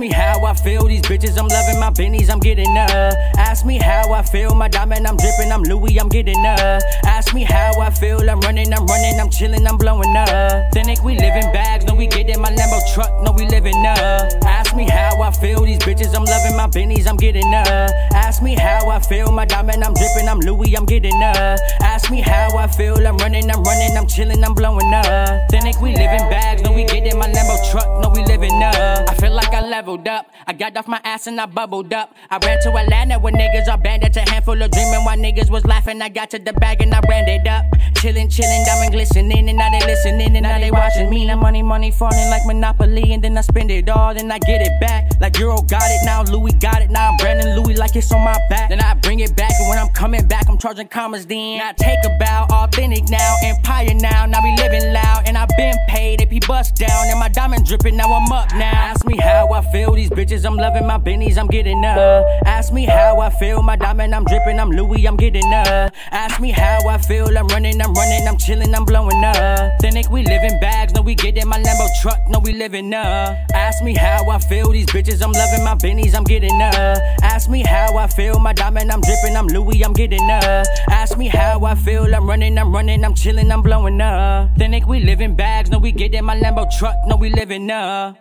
me how I feel, these bitches, I'm loving my bennies, I'm getting up. Ask me how I feel, my diamond, I'm dripping, I'm Louis, I'm getting up. Ask me how I feel, I'm running, I'm running, I'm chilling, I'm blowing up. Think we live in bags, no, we get in my Lambo truck, no, we living up. Ask me how I feel, these bitches, I'm loving my bennies, I'm getting up. Ask me how I feel, my diamond, I'm dripping, I'm Louis, I'm getting up. Ask me how I feel, I'm running, I'm running, I'm chilling, I'm blowing up. Think we live in bags, no, we get in my Lambo truck, no, we leveled up. I got off my ass and I bubbled up. I ran to Atlanta where niggas are bandits, a handful of dreaming while niggas was laughing. I got to the bag and I ran it up. Chillin', chillin', diamond glistening, and now they listening, and now they watching me. Now money, money falling like Monopoly, and then I spend it all, then I get it back. Like Euro got it, now Louis got it, now I'm Brandon Louis like it's on my back. Then I bring it back, and when I'm coming back, I'm charging commas. Then I take a bow, authentic now, empire now. Now we living loud, and I been paid. AP bust down, dripping, now I'm up now. Ask me how I feel, these bitches, I'm loving my bennies, I'm getting up. Ask me how I feel, my diamond, I'm dripping, I'm Louis, I'm getting up. Ask me how I feel, I'm running, I'm running, I'm chilling, I'm blowing up. Think we live in bags, no, we get in my Lambo truck, no, we living up. Ask me how I feel, these bitches, I'm loving my bennies, I'm getting up. Ask me how I feel, my diamond, I'm dripping, I'm Louis, I'm getting up. Ask me how I feel, I'm running, I'm running, I'm chilling, I'm blowing up. Think we live in bags, no, we get in my Lambo truck, no, we living up.